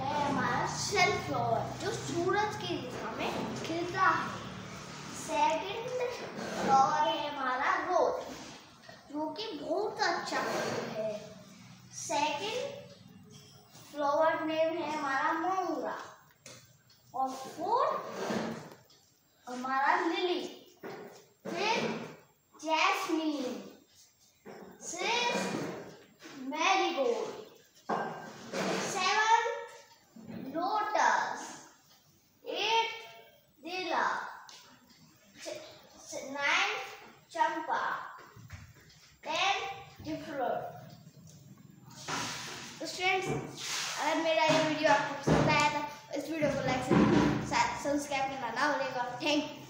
है हमारा सनफ्लावर जो सूरज की दिशा में खिलता है सेकंड फ्लावर है हमारा रोज जो कि बहुत अच्छा है सेकंड फ्लावर नेम है हमारा मोंगरा और फोर्थ हमारा लिली चंपा एंड तो फ्रेंड्स अगर मेरा ये वीडियो आपको पसंद आया था इस वीडियो को लाइक सब्सक्राइब करना ना भूलेगा थैंक